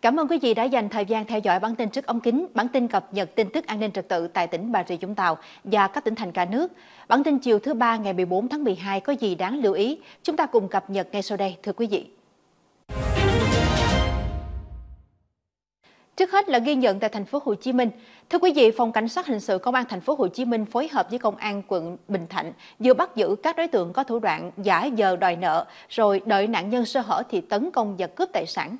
Cảm ơn quý vị đã dành thời gian theo dõi bản tin trước ống kính, bản tin cập nhật tin tức an ninh trật tự tại tỉnh Bà Rịa Vũng Tàu và các tỉnh thành cả nước. Bản tin chiều thứ ba ngày 14 tháng 12 có gì đáng lưu ý? Chúng ta cùng cập nhật ngay sau đây, thưa quý vị. Trước hết là ghi nhận tại thành phố Hồ Chí Minh. Thưa quý vị, phòng cảnh sát hình sự công an thành phố Hồ Chí Minh phối hợp với công an quận Bình Thạnh vừa bắt giữ các đối tượng có thủ đoạn giả giờ đòi nợ rồi đợi nạn nhân sơ hở thì tấn công và cướp tài sản.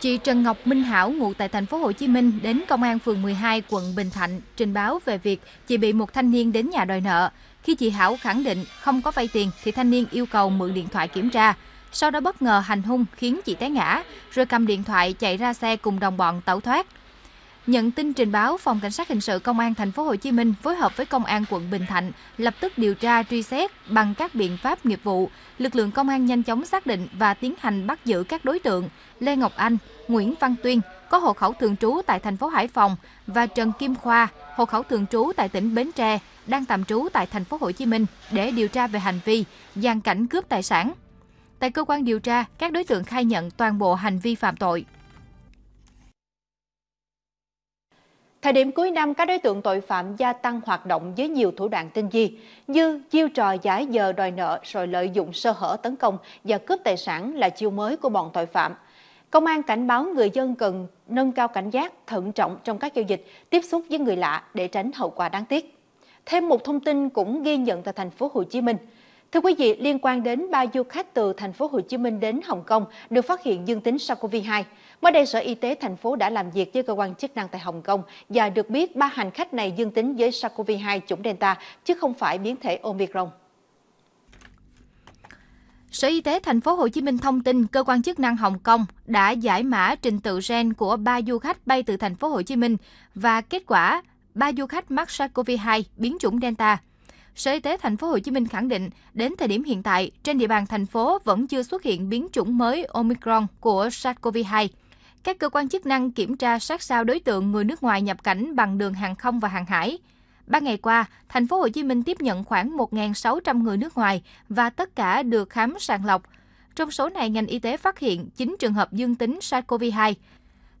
Chị Trần Ngọc Minh Hảo ngụ tại thành phố Hồ Chí Minh đến công an phường 12 quận Bình Thạnh trình báo về việc chị bị một thanh niên đến nhà đòi nợ. Khi chị Hảo khẳng định không có vay tiền thì thanh niên yêu cầu mượn điện thoại kiểm tra. Sau đó bất ngờ hành hung khiến chị té ngã, rồi cầm điện thoại chạy ra xe cùng đồng bọn tẩu thoát. Nhận tin trình báo, phòng cảnh sát hình sự công an thành phố Hồ Chí Minh phối hợp với công an quận Bình Thạnh lập tức điều tra truy xét bằng các biện pháp nghiệp vụ. Lực lượng công an nhanh chóng xác định và tiến hành bắt giữ các đối tượng Lê Ngọc Anh, Nguyễn Văn Tuyên có hộ khẩu thường trú tại thành phố Hải Phòng và Trần Kim Khoa, hộ khẩu thường trú tại tỉnh Bến Tre, đang tạm trú tại thành phố Hồ Chí Minh để điều tra về hành vi gian cảnh cướp tài sản. Tại cơ quan điều tra, các đối tượng khai nhận toàn bộ hành vi phạm tội. Thời điểm cuối năm, các đối tượng tội phạm gia tăng hoạt động với nhiều thủ đoạn tinh vi, như chiêu trò giải giờ đòi nợ rồi lợi dụng sơ hở tấn công và cướp tài sản là chiêu mới của bọn tội phạm. Công an cảnh báo người dân cần nâng cao cảnh giác, thận trọng trong các giao dịch, tiếp xúc với người lạ để tránh hậu quả đáng tiếc. Thêm một thông tin cũng ghi nhận tại thành phố Hồ Chí Minh – Thưa quý vị, liên quan đến ba du khách từ thành phố Hồ Chí Minh đến Hồng Kông được phát hiện dương tính SARS-CoV-2. Mới đây, Sở Y tế thành phố đã làm việc với cơ quan chức năng tại Hồng Kông và được biết ba hành khách này dương tính với SARS-CoV-2 chủng Delta chứ không phải biến thể Omicron. Sở Y tế thành phố Hồ Chí Minh thông tin cơ quan chức năng Hồng Kông đã giải mã trình tự gen của ba du khách bay từ thành phố Hồ Chí Minh và kết quả ba du khách mắc SARS-CoV-2 biến chủng Delta. Sở Y tế thành phố Hồ Chí Minh khẳng định, đến thời điểm hiện tại, trên địa bàn thành phố vẫn chưa xuất hiện biến chủng mới Omicron của SARS-CoV-2. Các cơ quan chức năng kiểm tra sát sao đối tượng người nước ngoài nhập cảnh bằng đường hàng không và hàng hải. Ba ngày qua, thành phố Hồ Chí Minh tiếp nhận khoảng 1.600 người nước ngoài và tất cả được khám sàng lọc. Trong số này, ngành y tế phát hiện 9 trường hợp dương tính SARS-CoV-2.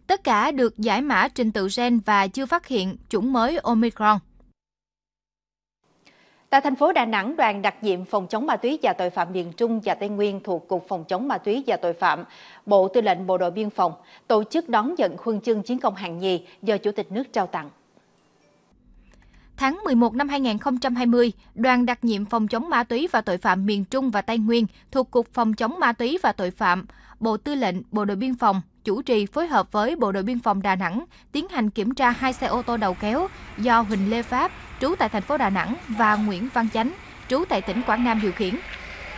Tất cả được giải mã trình tự gen và chưa phát hiện chủng mới Omicron. Tại thành phố Đà Nẵng, đoàn đặc nhiệm phòng chống ma túy và tội phạm miền Trung và Tây Nguyên thuộc Cục Phòng chống ma túy và tội phạm, Bộ Tư lệnh Bộ đội Biên phòng tổ chức đón nhận huân chương chiến công hạng nhì do Chủ tịch nước trao tặng. Tháng 11 năm 2020, đoàn đặc nhiệm phòng chống ma túy và tội phạm miền Trung và Tây Nguyên thuộc Cục Phòng chống ma túy và tội phạm, Bộ Tư lệnh Bộ đội Biên phòng chủ trì phối hợp với Bộ đội Biên phòng Đà Nẵng tiến hành kiểm tra hai xe ô tô đầu kéo do Huỳnh Lê Pháp, trú tại thành phố Đà Nẵng và Nguyễn Văn Chánh, trú tại tỉnh Quảng Nam điều khiển.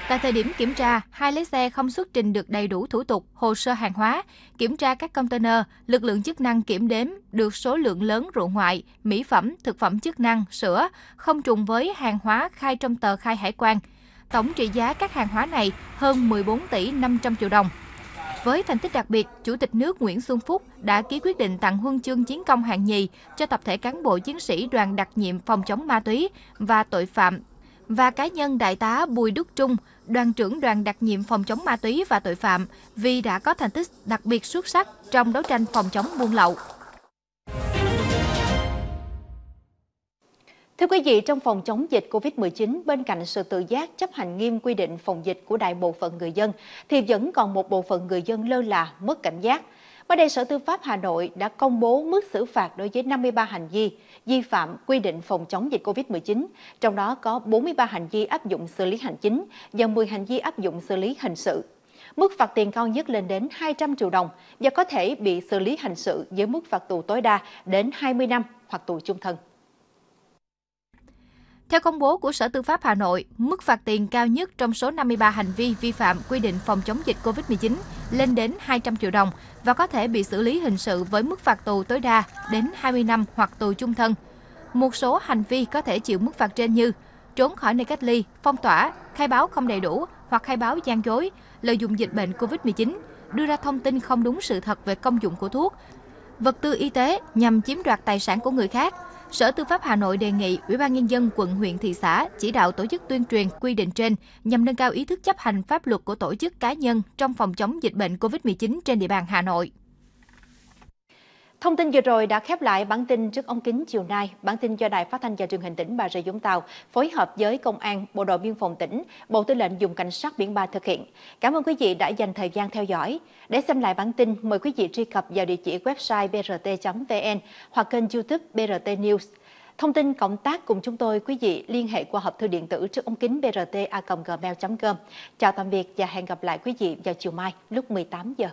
Tại thời điểm kiểm tra, hai lái xe không xuất trình được đầy đủ thủ tục, hồ sơ hàng hóa. Kiểm tra các container, lực lượng chức năng kiểm đếm được số lượng lớn rượu ngoại, mỹ phẩm, thực phẩm chức năng, sữa, không trùng với hàng hóa khai trong tờ khai hải quan. Tổng trị giá các hàng hóa này hơn 14 tỷ 500 triệu đồng. Với thành tích đặc biệt, Chủ tịch nước Nguyễn Xuân Phúc đã ký quyết định tặng huân chương chiến công hạng nhì cho tập thể cán bộ chiến sĩ đoàn đặc nhiệm phòng chống ma túy và tội phạm và cá nhân đại tá Bùi Đức Trung, đoàn trưởng đoàn đặc nhiệm phòng chống ma túy và tội phạm vì đã có thành tích đặc biệt xuất sắc trong đấu tranh phòng chống buôn lậu. Thưa quý vị, trong phòng chống dịch COVID-19, bên cạnh sự tự giác chấp hành nghiêm quy định phòng dịch của đại bộ phận người dân, thì vẫn còn một bộ phận người dân lơ là, mất cảnh giác. Mới đây, Sở Tư pháp Hà Nội đã công bố mức xử phạt đối với 53 hành vi vi phạm quy định phòng chống dịch COVID-19, trong đó có 43 hành vi áp dụng xử lý hành chính và 10 hành vi áp dụng xử lý hình sự. Mức phạt tiền cao nhất lên đến 200 triệu đồng và có thể bị xử lý hành sự với mức phạt tù tối đa đến 20 năm hoặc tù chung thân. Theo công bố của Sở Tư pháp Hà Nội, mức phạt tiền cao nhất trong số 53 hành vi vi phạm quy định phòng chống dịch COVID-19 lên đến 200 triệu đồng và có thể bị xử lý hình sự với mức phạt tù tối đa đến 20 năm hoặc tù chung thân. Một số hành vi có thể chịu mức phạt trên như trốn khỏi nơi cách ly, phong tỏa, khai báo không đầy đủ hoặc khai báo gian dối, lợi dụng dịch bệnh COVID-19, đưa ra thông tin không đúng sự thật về công dụng của thuốc, vật tư y tế nhằm chiếm đoạt tài sản của người khác, Sở Tư pháp Hà Nội đề nghị Ủy ban Nhân dân quận, huyện, thị xã chỉ đạo tổ chức tuyên truyền quy định trên nhằm nâng cao ý thức chấp hành pháp luật của tổ chức cá nhân trong phòng chống dịch bệnh COVID-19 trên địa bàn Hà Nội. Thông tin vừa rồi đã khép lại bản tin trước ống kính chiều nay. Bản tin do Đài Phát thanh và Truyền hình tỉnh Bà Rịa Vũng Tàu phối hợp với Công an, Bộ đội Biên phòng tỉnh, Bộ Tư lệnh Dùng Cảnh sát Biển Ba thực hiện. Cảm ơn quý vị đã dành thời gian theo dõi. Để xem lại bản tin, mời quý vị truy cập vào địa chỉ website brt.vn hoặc kênh youtube BRT News. Thông tin cộng tác cùng chúng tôi, quý vị liên hệ qua hộp thư điện tử trước ống kính brt.gmail.com. Chào tạm biệt và hẹn gặp lại quý vị vào chiều mai lúc 18 giờ.